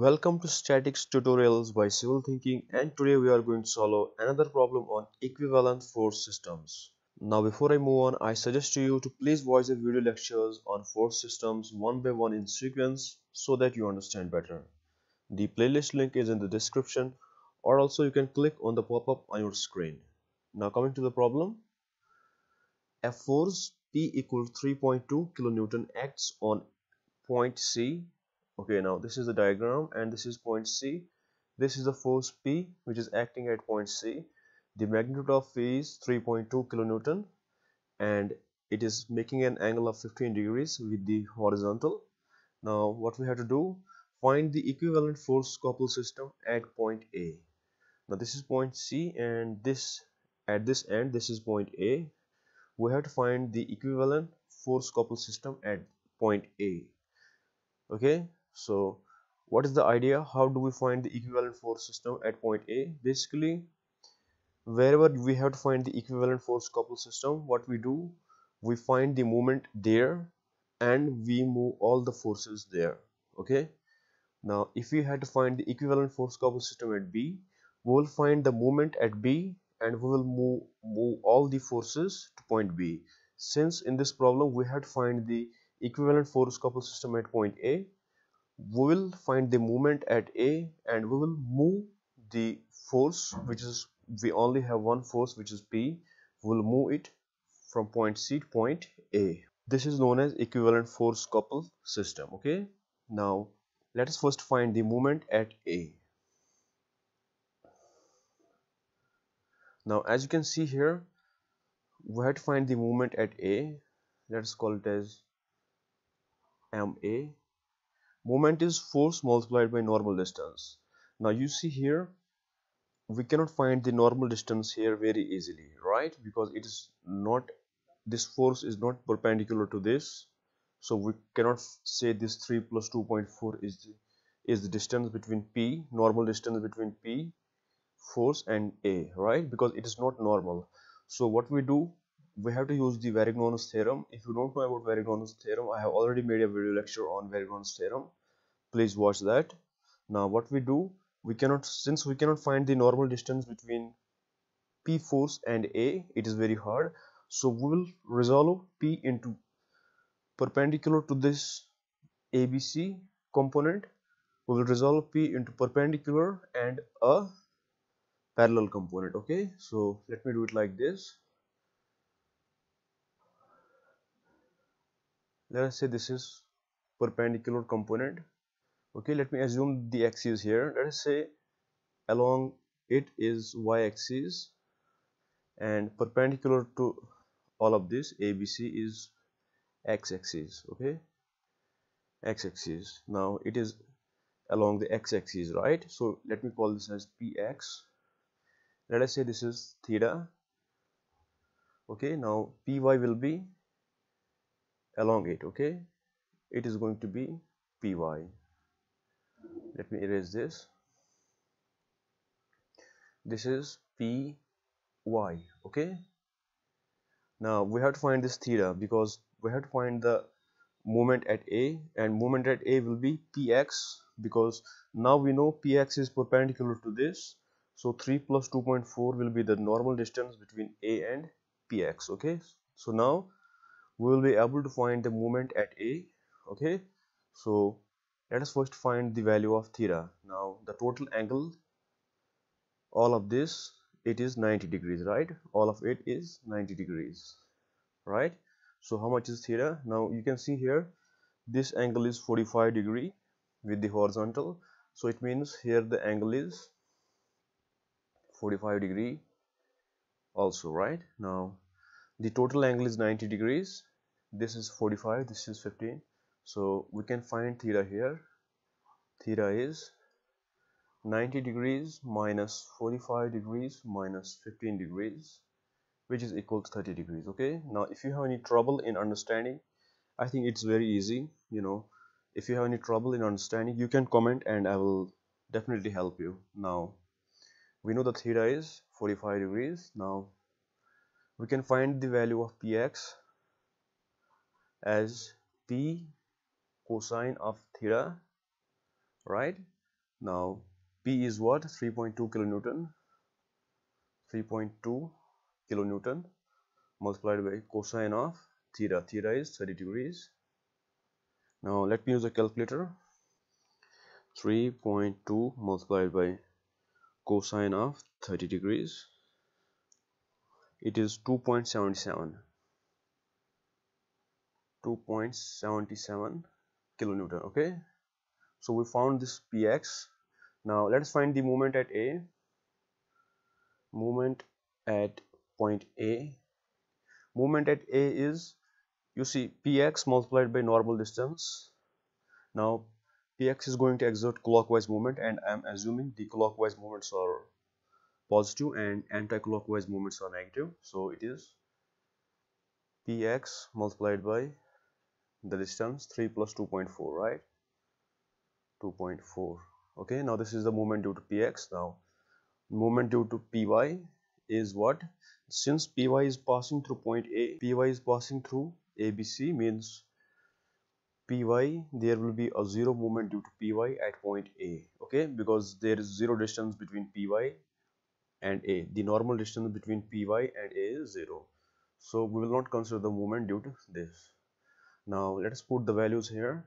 Welcome to Statics Tutorials by Civil Thinking and today we are going to solve another problem on equivalent force systems. Now before I move on, I suggest to you to please watch the video lectures on force systems one by one in sequence so that you understand better. The playlist link is in the description or also you can click on the pop-up on your screen. Now coming to the problem, a force P equals 3.2 kilonewton acts on point C okay now this is the diagram and this is point C. This is the force P which is acting at point C. The magnitude of P is 3.2 kilonewton and it is making an angle of 15 degrees with the horizontal. Now what we have to do? Find the equivalent force couple system at point A. Now this is point C and this at this end this is point A. We have to find the equivalent force couple system at point A. Okay so what is the idea? How do we find the equivalent force system at point a? Basically wherever we have to find the equivalent force couple system what we do we find the moment there and we move all the forces there okay? Now if we had to find the equivalent force couple system at b we will find the moment at b and we will move move all the forces to point b. Since in this problem we had to find the equivalent force couple system at point a we will find the moment at A and we will move the force which is we only have one force which is P. We will move it from point C to point A. This is known as equivalent force couple system okay? Now let us first find the moment at A. Now as you can see here we have to find the moment at A. Let us call it as MA moment is force multiplied by normal distance. Now you see here we cannot find the normal distance here very easily right? Because it is not this force is not perpendicular to this. So we cannot say this 3 plus 2.4 is the, is the distance between p normal distance between p force and a right? Because it is not normal. So what we do we have to use the Varignon's theorem. If you don't know about Varignon's theorem I have already made a video lecture on Varignon's theorem please watch that. Now what we do we cannot since we cannot find the normal distance between P force and A it is very hard. So we will resolve P into perpendicular to this ABC component. We will resolve P into perpendicular and a parallel component okay? So let me do it like this. Let us say this is perpendicular component okay let me assume the axis here. Let us say along it is y-axis and perpendicular to all of this ABC is x-axis okay? X-axis now it is along the x-axis right? So let me call this as px let us say this is theta. Okay now py will be along it okay? It is going to be py let me erase this. This is py okay? Now we have to find this theta because we have to find the moment at a and moment at a will be px because now we know px is perpendicular to this. So 3 plus 2.4 will be the normal distance between a and px okay? So now we will be able to find the moment at a okay? So let us first find the value of theta. Now the total angle all of this it is 90 degrees right? All of it is 90 degrees right? So how much is theta? Now you can see here this angle is 45 degree with the horizontal. So it means here the angle is 45 degree also right? Now the total angle is 90 degrees. This is 45 this is 15 so we can find theta here theta is 90 degrees minus 45 degrees minus 15 degrees which is equal to 30 degrees okay? Now if you have any trouble in understanding I think it's very easy you know. If you have any trouble in understanding you can comment and I will definitely help you. Now we know that theta is 45 degrees. Now we can find the value of px as p cosine of theta right? Now P is what? 3.2 kilonewton. 3.2 kilonewton multiplied by cosine of theta. Theta is 30 degrees. Now let me use a calculator. 3.2 multiplied by cosine of 30 degrees. It is 2.77 2.77 kilonewton okay so we found this px now let's find the moment at a. Moment at point a. Moment at a is you see px multiplied by normal distance. Now px is going to exert clockwise movement and i'm assuming the clockwise movements are positive and anti-clockwise movements are negative. So it is px multiplied by the distance 3 plus 2.4 right 2.4 okay now this is the moment due to px now moment due to py is what? Since py is passing through point a py is passing through abc means py there will be a zero moment due to py at point a. Okay because there is zero distance between py and a. The normal distance between py and a is zero. So we will not consider the moment due to this. Now let us put the values here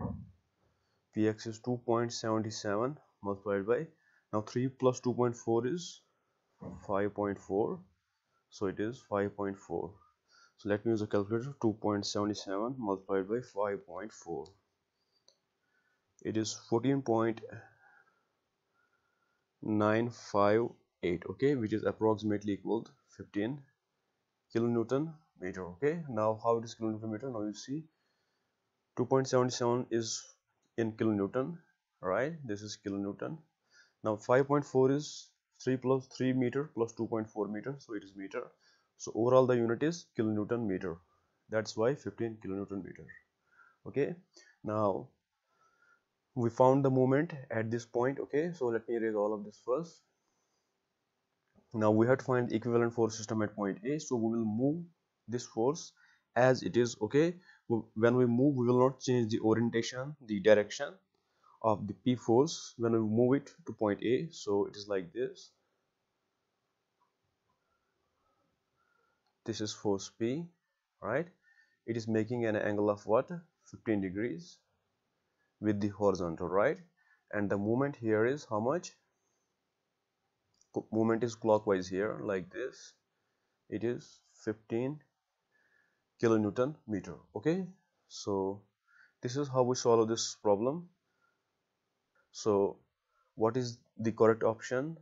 px is 2.77 multiplied by now 3 plus 2.4 is 5.4 so it is 5.4 so let me use a calculator 2.77 multiplied by 5.4 it is 14.958 okay which is approximately equal to 15 kilonewton meter okay. Now how it is kilonewton meter? Now you see 2.77 is in kilonewton right? This is kilonewton. Now 5.4 is 3 plus 3 meter plus 2.4 meter so it is meter. So overall the unit is kilonewton meter. That's why 15 kilonewton meter. Okay? Now we found the moment at this point okay? So let me erase all of this first. Now we have to find equivalent force system at point a so we will move this force as it is okay when we move we will not change the orientation the direction of the p force when we move it to point a so it is like this. This is force p right? It is making an angle of what? 15 degrees with the horizontal right? And the moment here is how much? Movement is clockwise here like this. It is 15 kilonewton meter okay? So this is how we solve this problem. So what is the correct option?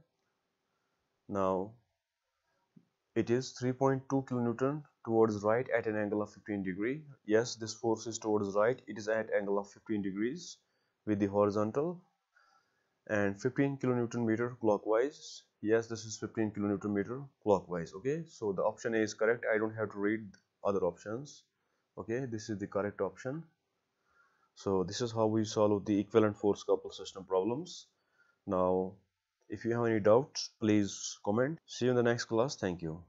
Now it is 3.2 kilonewton towards right at an angle of 15 degree. Yes this force is towards right. It is at angle of 15 degrees with the horizontal. And 15 kilonewton meter clockwise. Yes this is 15 kilonewton meter clockwise okay? So the option a is correct. I don't have to read other options. Okay this is the correct option. So this is how we solve the equivalent force couple system problems. Now if you have any doubts please comment. See you in the next class. Thank you